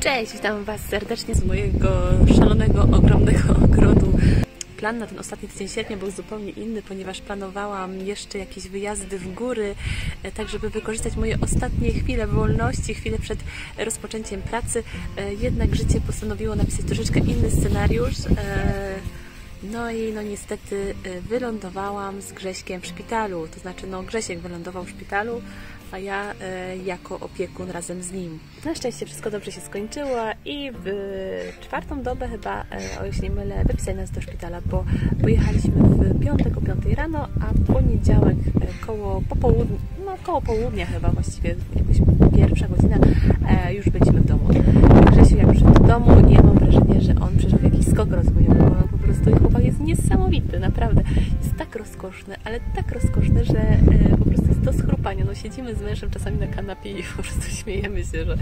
Cześć, witam Was serdecznie z mojego szalonego, ogromnego ogrodu. Plan na ten ostatni tydzień sierpnia był zupełnie inny, ponieważ planowałam jeszcze jakieś wyjazdy w góry, e, tak żeby wykorzystać moje ostatnie chwile wolności, chwile przed rozpoczęciem pracy. E, Jednak życie postanowiło napisać troszeczkę inny scenariusz. E, No i no niestety wylądowałam z Grześkiem w szpitalu. To znaczy, no Grzesiek wylądował w szpitalu, a ja e, jako opiekun razem z nim. Na szczęście wszystko dobrze się skończyło i w czwartą dobę chyba, e, o się nie mylę, wypisali nas do szpitala, bo pojechaliśmy w piątek o 5 rano, a w poniedziałek e, koło popołudnia, no koło południa chyba właściwie, jakoś pierwsza godzina, e, już byliśmy w domu. Grzesiu jak przyszedł do domu, nie mam wrażenia, że on przeżył jakiś skok rozwojowy, prostu chłopak jest niesamowity, naprawdę. Jest tak rozkoszny, ale tak rozkoszny, że e, po prostu jest do schrupania. No siedzimy z mężem czasami na kanapie i po prostu śmiejemy się, że,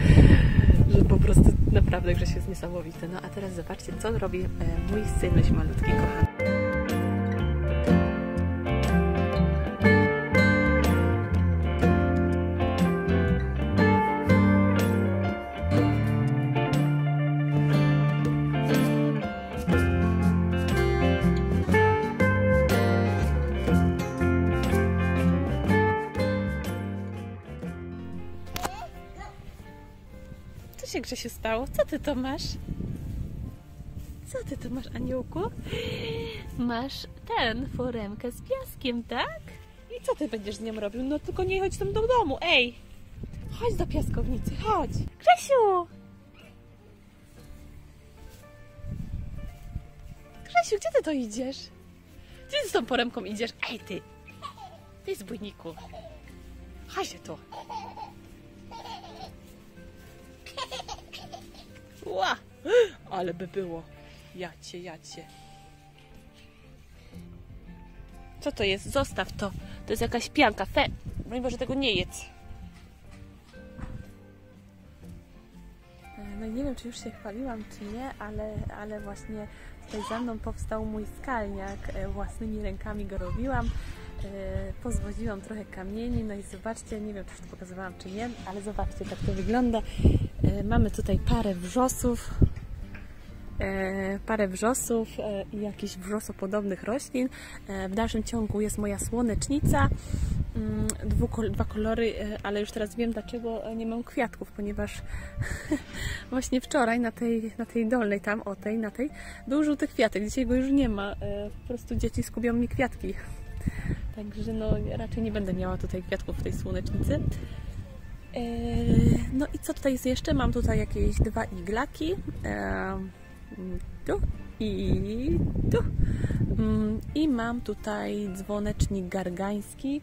że po prostu naprawdę Grzesiu jest niesamowity. No a teraz zobaczcie, co robi e, mój synuś malutki, kochany. Co się Grzesiu stało? Co ty to masz? Co ty to masz, aniołku? Masz ten, foremkę z piaskiem, tak? I co ty będziesz z nią robił? No tylko nie chodź tam do domu, ej! Chodź do piaskownicy, chodź! Grzesiu! Grzesiu, gdzie ty to idziesz? Gdzie ty z tą foremką idziesz? Ej, ty! Ty zbójniku! Chodź tu! Ła! Ale by było. Jacie, jacie. Co to jest? Zostaw to. To jest jakaś pianka. Fe. No może tego nie jedz. No i nie wiem, czy już się chwaliłam, czy nie, ale, ale właśnie tutaj za mną powstał mój skalniak. E, Własnymi rękami go robiłam. E, Pozwoziłam trochę kamieni, no i zobaczcie, nie wiem, czy już to pokazywałam, czy nie, ale zobaczcie, tak to wygląda. E, Mamy tutaj parę wrzosów, e, parę wrzosów e, i jakichś wrzosopodobnych roślin. W dalszym ciągu jest moja słonecznica, mm, dwa kolory, ale już teraz wiem, dlaczego nie mam kwiatków, ponieważ właśnie wczoraj na tej, na tej dolnej tam, o tej, na tej, był żółty kwiatek. Dzisiaj go już nie ma. Po prostu dzieci skubią mi kwiatki. Także no, raczej nie będę miała tutaj kwiatków w tej słonecznicy. Eee, No i co tutaj jest jeszcze? Mam tutaj jakieś dwa iglaki. Eee, Tu i tu. Mm, I mam tutaj dzwonecznik gargański,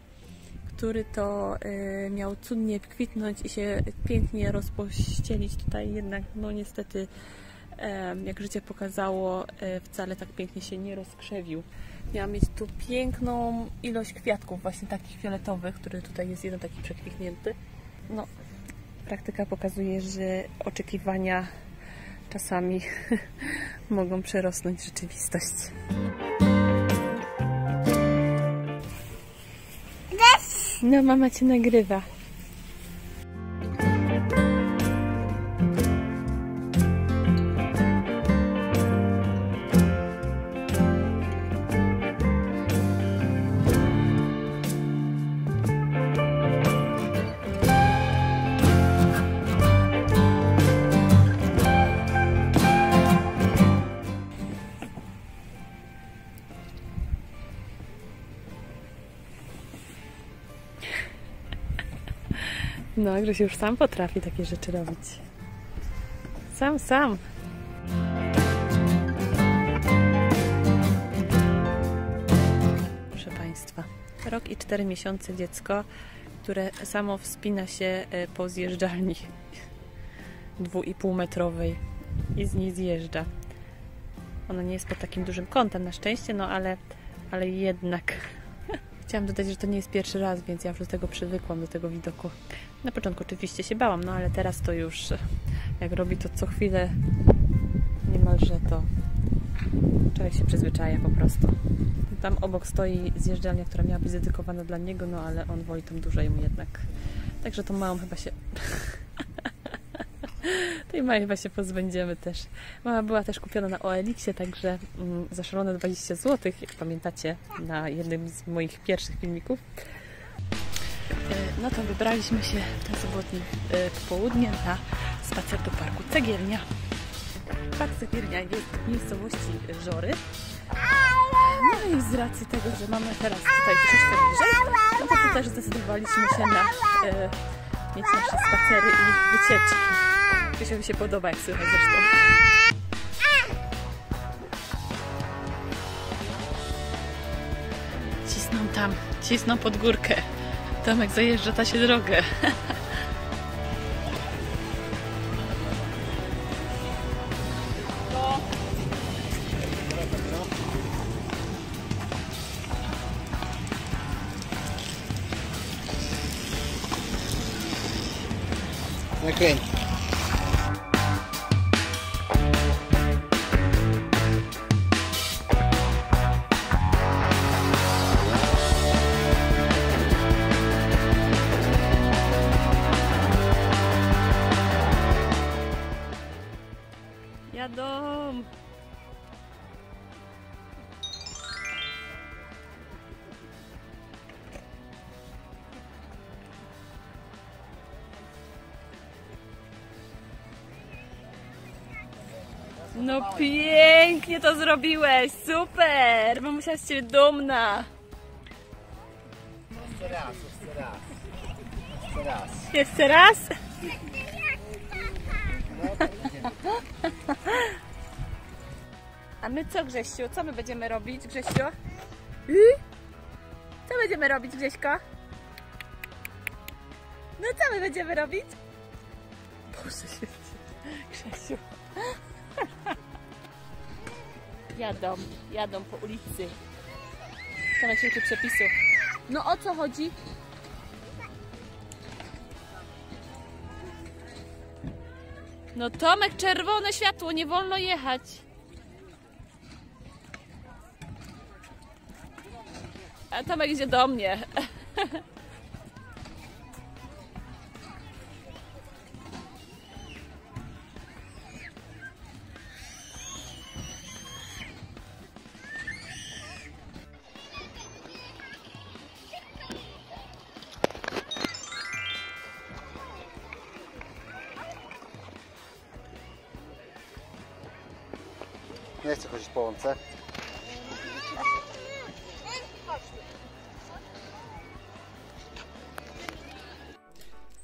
który to e, miał cudnie kwitnąć i się pięknie rozpościelić. Tutaj jednak, no niestety, jak życie pokazało, wcale tak pięknie się nie rozkrzewił. Miałam mieć tu piękną ilość kwiatków, właśnie takich fioletowych, który tutaj jest jeden taki przekwitnięty. No, praktyka pokazuje, że oczekiwania czasami mogą przerosnąć rzeczywistość. No, mama cię nagrywa. No, się już sam potrafi takie rzeczy robić. Sam, sam. Proszę Państwa, rok i cztery miesiące dziecko, które samo wspina się e, po zjeżdżalni dwu i pół metrowej i z niej zjeżdża. Ona nie jest pod takim dużym kątem na szczęście, no ale, ale jednak Chciałam dodać, że to nie jest pierwszy raz, więc ja już do tego przywykłam, do tego widoku. Na początku oczywiście się bałam, no ale teraz to już e, jak robi to co chwilę niemalże to człowiek się przyzwyczaja po prostu. Tam obok stoi zjeżdżalnia, która miała być dedykowana dla niego, no ale on woli tą dużą jednak. Także tą małą chyba się... tej Maja chyba się pozbędziemy też. Mama była też kupiona na OLX-ie, także mm, za szalone 20 zł, jak pamiętacie, na jednym z moich pierwszych filmików. E, No to wybraliśmy się w ten sobotni e, popołudnie na spacer do parku Cegielnia. Park Cegielnia jest w miejscowości Żory. No i z racji tego, że mamy teraz tutaj troszeczkę bliżej, no to też zdecydowaliśmy się na e, mieć nasze spacery i wycieczki. Krzysiowi się podoba, jak słychać zresztą. Cisną tam, cisną pod górkę. Tomek zajeżdża ta się drogę. No pięknie to zrobiłeś, super! Mamusia z Ciebie dumna. Jeszcze raz, jeszcze raz. Jeszcze raz. Jeszcze raz? A my co, Grześciu? Co my będziemy robić, Grześciu? Y? Co będziemy robić, Grześko? No co my będziemy robić? Boże święty, Grzesiu. Jadą, jadą po ulicy. Tomek się uczy przepisów. No o co chodzi? No Tomek, czerwone światło, nie wolno jechać. A Tomek idzie do mnie.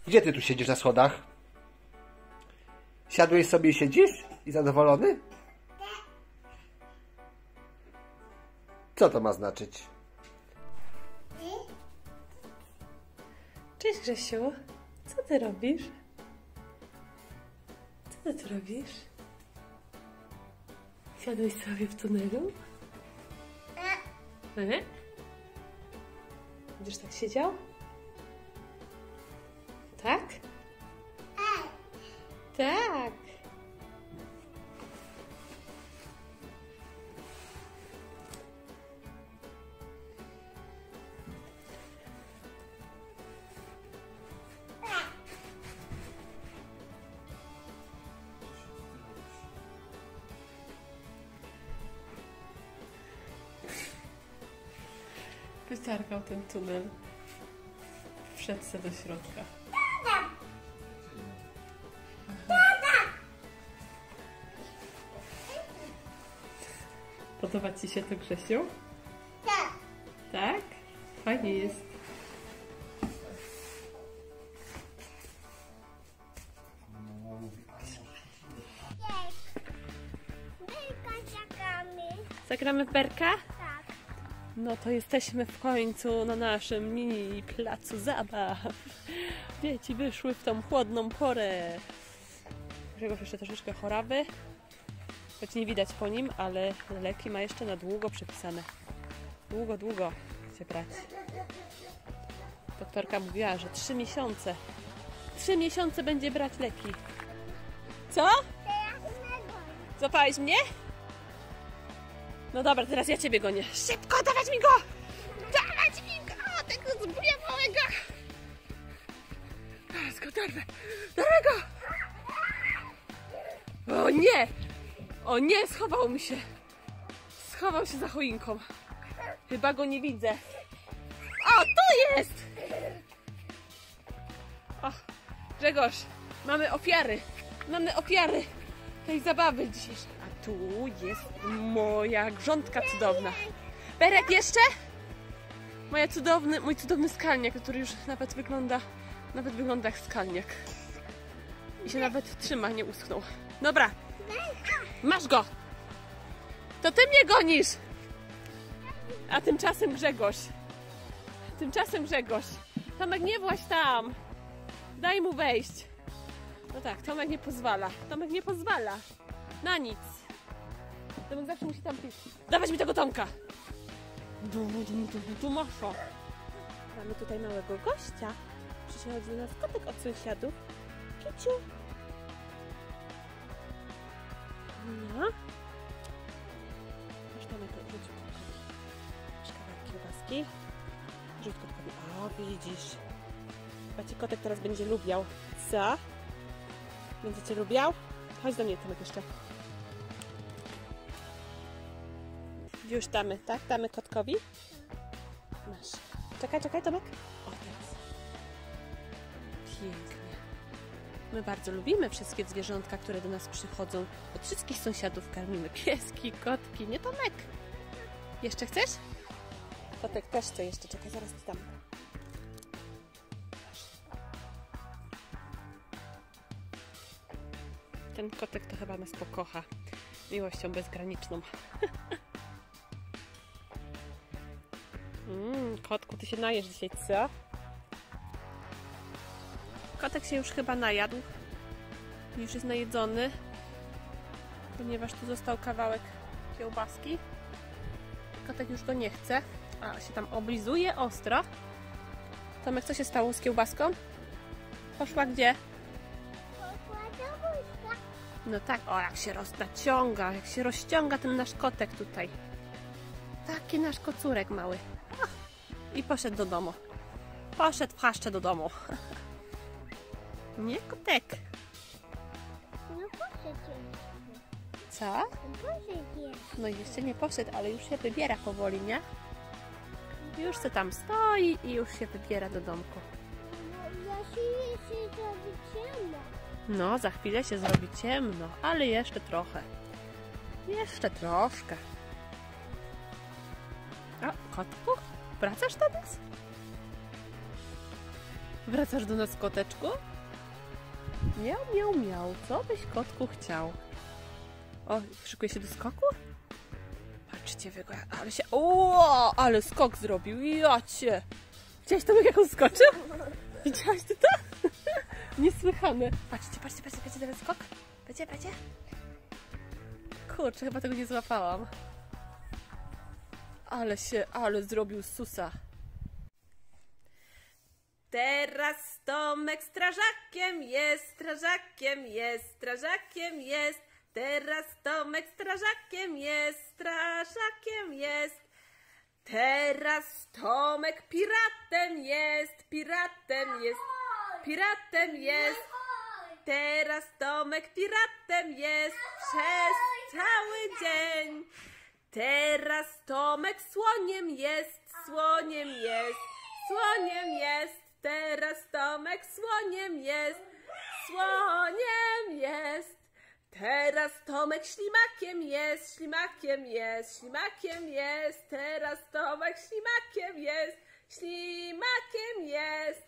Gdzie ty tu siedzisz na schodach? Siadłeś sobie i siedzisz? I zadowolony? Co to ma znaczyć? Cześć Grzesiu, co ty robisz? Co ty tu robisz? Siadłeś sobie w tunelu? E? Będziesz tak siedział? Tak. Wytargał ten tunel. Wszedł do środka. Podoba Ci się to, Grzesiu? Tak. Tak? Fajnie jest. Zagramy w berka? Tak. No to jesteśmy w końcu na naszym mini placu zabaw. Dzieci wyszły w tą chłodną porę. Grzegorz jeszcze troszeczkę chorawy, choć nie widać po nim, ale leki ma jeszcze na długo przepisane. Długo, długo się brać. Doktorka mówiła, że trzy miesiące. Trzy miesiące będzie brać leki. Co? Złapałeś mnie? No dobra, teraz ja ciebie gonię. Szybko, dawać mi go! Dawać mi go! Tego zbujawałego! Teraz go dorwę! Dorwę go! O nie! O nie, schował mi się. Schował się za choinką. Chyba go nie widzę. O, tu jest! O, Grzegorz, mamy ofiary. Mamy ofiary tej zabawy dzisiejszej. A tu jest moja grządka cudowna. Berek jeszcze? Moja cudowny, mój cudowny skalniak, który już nawet wygląda, nawet wygląda jak skalniak. I się nawet trzyma, nie uschnął. Dobra, masz go! To ty mnie gonisz! A tymczasem Grzegorz. Tymczasem Grzegorz. Tomek, nie właź tam! Daj mu wejść. No tak, Tomek nie pozwala. Tomek nie pozwala. Na nic. Tomek zawsze musi tam pić. Dawać mi tego Tomka! Du, du, du. Mamy tutaj małego gościa. Przychodzi do nas kotek od sąsiadów. Kiciu. Masz Tomek, rzuć kotkowi. Masz kawałek kiełbaski. Rzuć kotkowi. O, widzisz. Chyba cię kotek teraz będzie lubiał. Co? Będzie cię lubiał? Chodź do mnie, Tomek, jeszcze. Już damy, tak? Damy kotkowi? Masz. Czekaj, czekaj, Tomek. My bardzo lubimy wszystkie zwierzątka, które do nas przychodzą. Od wszystkich sąsiadów karmimy. Pieski, kotki, nie Tomek? Jeszcze chcesz? Kotek też chce jeszcze. Czekaj, zaraz ci dam. Ten kotek to chyba nas pokocha. Miłością bezgraniczną. Mmm, kotku, ty się najesz dzisiaj, co? Kotek się już chyba najadł. Już jest najedzony. Ponieważ tu został kawałek kiełbaski. Kotek już go nie chce. A, się tam oblizuje ostro. Tomek, co się stało z kiełbaską? Poszła gdzie? No tak, o jak się rozciąga, jak się rozciąga ten nasz kotek tutaj. Taki nasz kocurek mały. I poszedł do domu. Poszedł w do domu. Nie kotek. No poszedł Co? No No jeszcze nie poszedł, ale już się wybiera powoli, nie? Już se tam stoi i już się wybiera do domku. No ja się jeszcze zrobi ciemno. No, za chwilę się zrobi ciemno, ale jeszcze trochę. Jeszcze troszkę. O, kotku, wracasz do nas? Wracasz do nas, koteczku? Miał, miał, miał. Co byś kotku chciał? O, szykuje się do skoku? Patrzcie, wygo, ale się... O, ale skok zrobił. Ja cię. Widziałeś to, jak on skoczył? Widziałaś ty to? Niesłychane. Patrzcie, patrzcie, patrzcie, będzie teraz skok? Będzie, będzie? Kurczę, chyba tego nie złapałam. Ale się, ale zrobił susa. Teraz Tomek strażakiem jest, strażakiem jest, strażakiem jest. Teraz Tomek strażakiem jest, strażakiem jest. Teraz Tomek piratem jest, piratem jest, piratem jest. Teraz Tomek piratem jest przez cały dzień. Teraz Tomek słoniem jest, słoniem jest, słoniem jest. Teraz Tomek słoniem jest, słoniem jest. Teraz Tomek ślimakiem jest, ślimakiem jest, ślimakiem jest. Teraz Tomek ślimakiem jest, ślimakiem jest.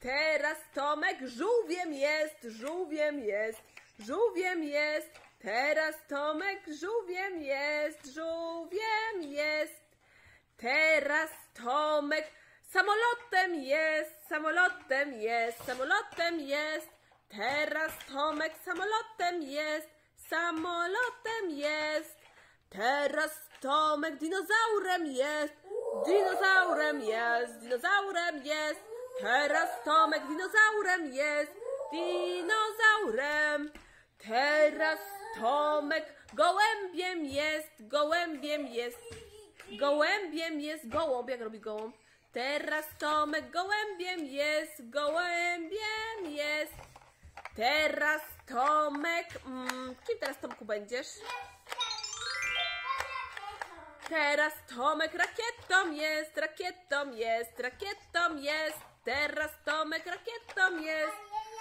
Teraz Tomek żółwiem jest, żółwiem jest, żółwiem jest. Teraz Tomek żółwiem jest, żółwiem jest. Teraz Tomek samolotem jest, samolotem jest, samolotem jest. Teraz Tomek samolotem jest, samolotem jest. Teraz Tomek dinozaurem jest, dinozaurem jest, dinozaurem jest. Teraz Tomek dinozaurem jest, dinozaurem. Teraz Tomek gołębiem jest, gołębiem jest. Gołębiem jest gołąb. Jak robi gołąb? Teraz Tomek gołębiem jest, gołębiem jest. Teraz Tomek. Mm, kim teraz Tomku będziesz? Teraz Tomek rakietą jest, rakietą jest, rakietą jest. Teraz Tomek rakietą jest,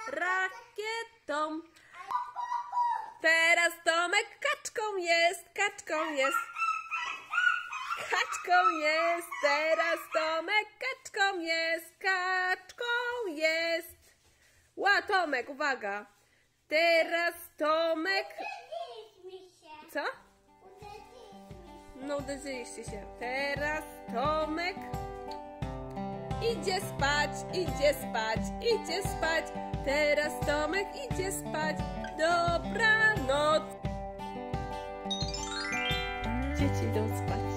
rakietą. Teraz Tomek kaczką jest, kaczką jest. Kaczką jest, teraz Tomek kaczką jest, kaczką jest. Ła, Tomek, uwaga. Teraz Tomek... Co? No, uderzyliście się. Teraz Tomek idzie spać, idzie spać, idzie spać. Teraz Tomek idzie spać. Dobranoc. Dzieci idą spać.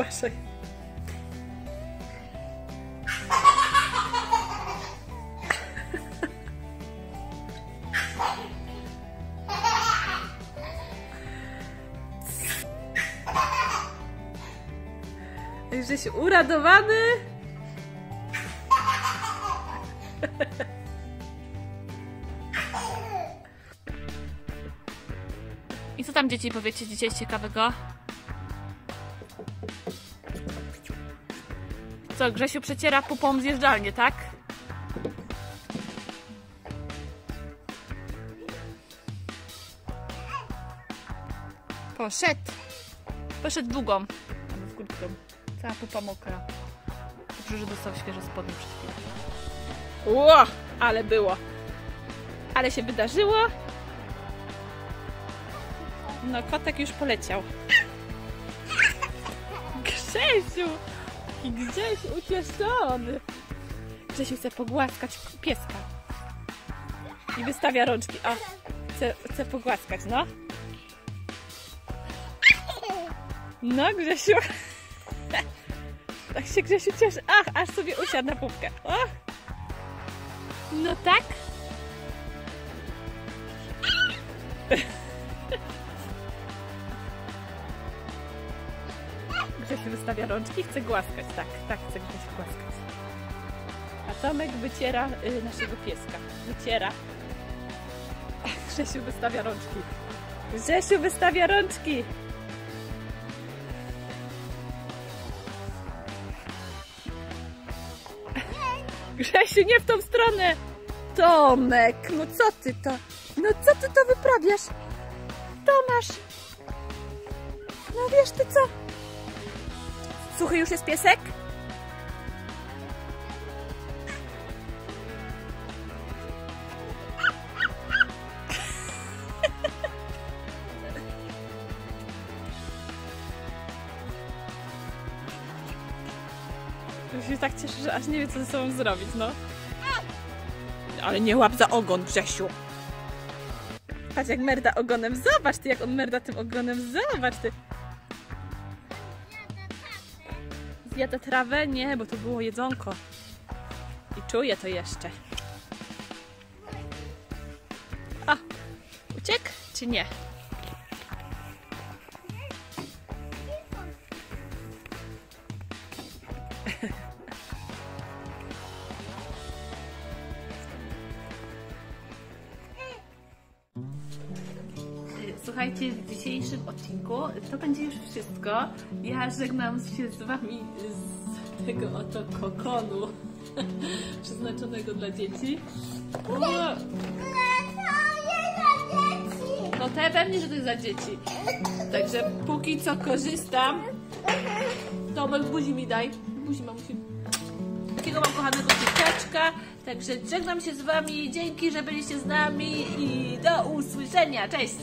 Uważaj. Jesteś uradowany? I co tam dzieci powiecie dzisiaj ciekawego? Co, Grzesiu przeciera pupą zjeżdżalnię, tak? Poszedł. Poszedł długą. Albo w. Cała pupa mokra. Dobrze, że dostał świeże spodnie przed chwilą. Ło! Ale było. Ale się wydarzyło. No, kotek już poleciał. Grzesiu! Gdzieś ucieszony. Grzesiu chce pogłaskać pieska. I wystawia rączki. O, chce, chce pogłaskać, no. No, Grzesiu. Tak się Grzesiu cieszy. Ach, aż sobie usiadł na pupkę. No tak. Grzesiu wystawia rączki, chce głaskać. Tak, tak, chce Grzesiu głaskać. A Tomek wyciera y, naszego pieska. Wyciera. Grzesiu wystawia rączki. Grzesiu wystawia rączki. Grzesiu, nie w tą stronę! Tomek, no co ty to? No co ty to wyprawiasz? Tomasz! No wiesz ty co? Suchy już jest piesek? Już się tak cieszy, że aż nie wie co ze sobą zrobić, no. Ale nie łap za ogon, Grzesiu. Patrz jak merda ogonem. Zobacz ty, jak on merda tym ogonem. Zobacz ty. Zjada trawę? Nie, bo to było jedzonko. I czuję to jeszcze. A, uciekł czy nie? Słuchajcie, w dzisiejszym odcinku to będzie już wszystko. Ja żegnam się z Wami z tego oto kokonu przeznaczonego dla dzieci. O, no te pewnie, że to jest dla dzieci. Także póki co korzystam. Tomek, buzi mi daj. Buzi mamusi. Takiego mam kochanego dzieciaczka. Także żegnam się z Wami. Dzięki, że byliście z nami i do usłyszenia. Cześć!